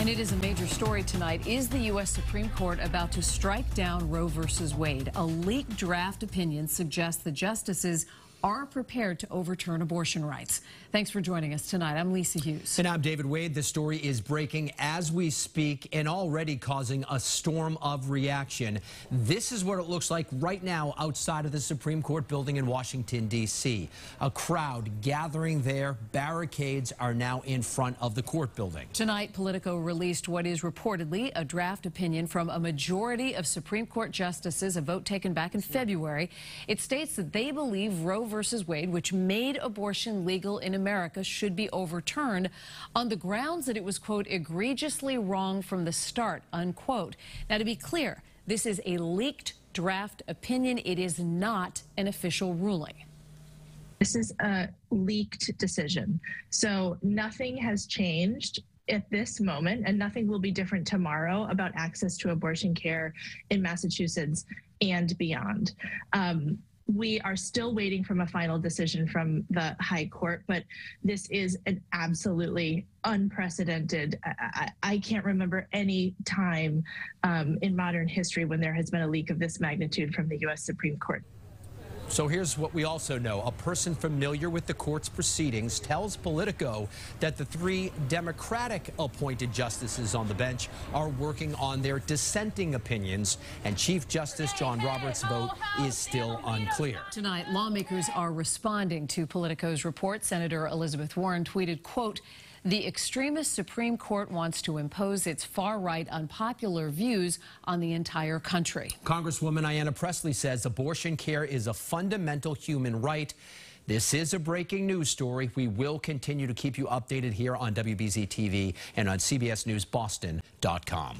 And it is a major story tonight. Is the U.S. Supreme Court about to strike down Roe versus Wade? A leaked draft opinion suggests the justices are prepared to overturn abortion rights. Thanks for joining us tonight. I'm Lisa Hughes. And I'm David Wade. The story is breaking as we speak and already causing a storm of reaction. This is what it looks like right now outside of the Supreme Court building in Washington, D.C. A crowd gathering there. Barricades are now in front of the court building. Tonight, Politico released what is reportedly a draft opinion from a majority of Supreme Court justices, a vote taken back in February. It states that they believe Roe versus Wade, which made abortion legal in America, should be overturned on the grounds that it was, quote, egregiously wrong from the start, unquote. Now, to be clear, this is a leaked draft opinion. It is not an official ruling. This is a leaked decision. So nothing has changed at this moment, and nothing will be different tomorrow about access to abortion care in Massachusetts and beyond. Um, we are still waiting from a final decision from the High Court, but this is an absolutely unprecedented. I, I can't remember any time um, in modern history when there has been a leak of this magnitude from the U.S. Supreme Court. So here's what we also know. A person familiar with the court's proceedings tells Politico that the three Democratic appointed justices on the bench are working on their dissenting opinions, and Chief Justice John Roberts' vote is still unclear. Tonight, lawmakers are responding to Politico's report. Senator Elizabeth Warren tweeted, quote, the extremist Supreme Court wants to impose its far-right unpopular views on the entire country. Congresswoman Ayanna Pressley says abortion care is a fundamental human right. This is a breaking news story. We will continue to keep you updated here on WBZ TV and on CBSNewsBoston.com.